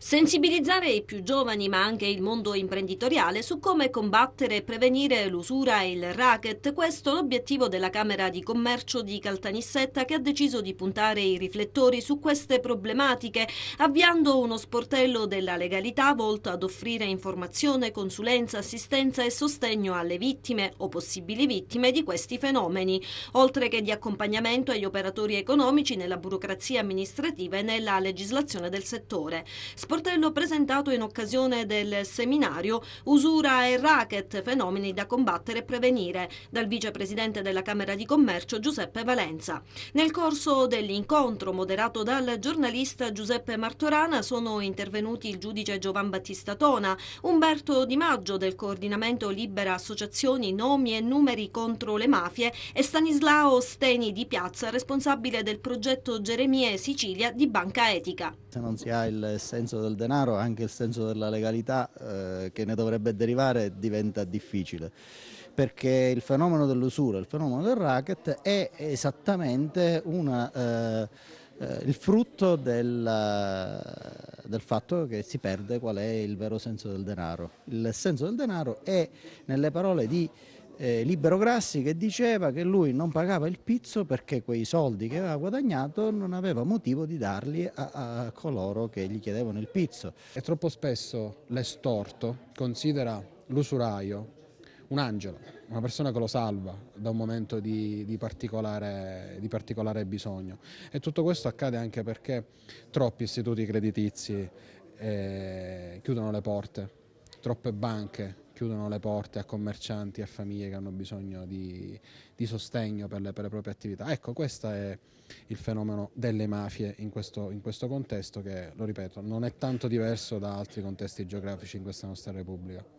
Sensibilizzare i più giovani ma anche il mondo imprenditoriale su come combattere e prevenire l'usura e il racket, questo è l'obiettivo della Camera di Commercio di Caltanissetta che ha deciso di puntare i riflettori su queste problematiche, avviando uno sportello della legalità volto ad offrire informazione, consulenza, assistenza e sostegno alle vittime o possibili vittime di questi fenomeni, oltre che di accompagnamento agli operatori economici nella burocrazia amministrativa e nella legislazione del settore sportello presentato in occasione del seminario Usura e racket, fenomeni da combattere e prevenire, dal vicepresidente della Camera di Commercio Giuseppe Valenza. Nel corso dell'incontro, moderato dal giornalista Giuseppe Martorana, sono intervenuti il giudice Giovan Battista Tona, Umberto Di Maggio del coordinamento Libera Associazioni Nomi e Numeri contro le Mafie e Stanislao Steni di Piazza, responsabile del progetto Geremie Sicilia di Banca Etica. Se non si ha il senso del denaro, anche il senso della legalità eh, che ne dovrebbe derivare diventa difficile perché il fenomeno dell'usura, il fenomeno del racket è esattamente una, eh, eh, il frutto del, del, fatto che si perde qual è il vero senso del denaro. Il senso del denaro è, nelle parole di eh, Libero Grassi che diceva che lui non pagava il pizzo perché quei soldi che aveva guadagnato non aveva motivo di darli a, a coloro che gli chiedevano il pizzo. E troppo spesso l'estorto considera l'usuraio un angelo, una persona che lo salva da un momento di, di, particolare, di, particolare, bisogno. E tutto questo accade anche perché troppi istituti creditizi eh, chiudono le porte, troppe banche chiudono le porte a commercianti e famiglie che hanno bisogno di, di sostegno per le, per le, proprie attività. Ecco, questo è il fenomeno delle mafie in questo, in questo contesto che, lo ripeto, non è tanto diverso da altri contesti geografici in questa nostra Repubblica.